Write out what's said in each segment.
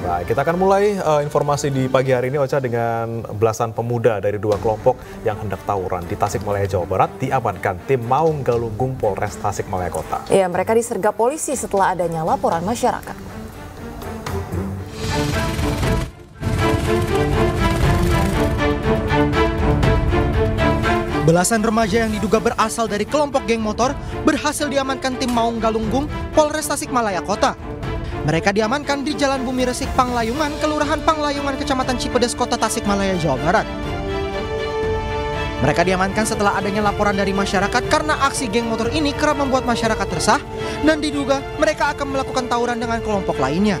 Baik, kita akan mulai uh, informasi di pagi hari ini Ocha dengan belasan pemuda dari dua kelompok yang hendak tawuran di Tasikmalaya Jawa Barat diamankan tim Maung Galunggung Polres Tasikmalaya Kota. Ya, mereka disergap polisi setelah adanya laporan masyarakat. Belasan remaja yang diduga berasal dari kelompok geng motor berhasil diamankan tim Maung Galunggung Polres Tasikmalaya Kota. Mereka diamankan di Jalan Bumi Resik Panglayungan, Kelurahan Panglayungan, Kecamatan Cipedes, Kota Tasikmalaya, Jawa Barat. Mereka diamankan setelah adanya laporan dari masyarakat karena aksi geng motor ini kerap membuat masyarakat resah dan diduga mereka akan melakukan tawuran dengan kelompok lainnya.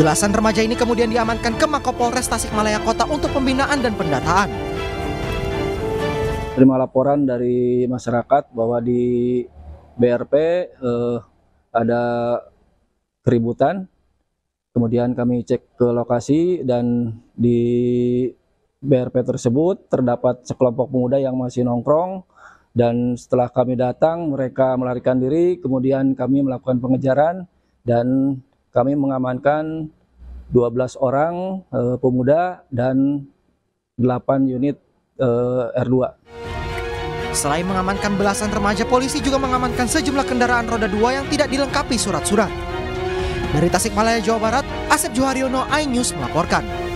Belasan remaja ini kemudian diamankan ke Mako Polres Tasikmalaya Kota untuk pembinaan dan pendataan. Terima laporan dari masyarakat bahwa di BRP eh, ada keributan. Kemudian kami cek ke lokasi dan di BRP tersebut terdapat sekelompok pemuda yang masih nongkrong dan setelah kami datang mereka melarikan diri kemudian kami melakukan pengejaran dan kami mengamankan 12 orang eh, pemuda dan 8 unit eh, R2. Selain mengamankan belasan remaja, polisi juga mengamankan sejumlah kendaraan roda dua yang tidak dilengkapi surat-surat. Dari Tasikmalaya, Jawa Barat, Asep Joharyono, iNews melaporkan.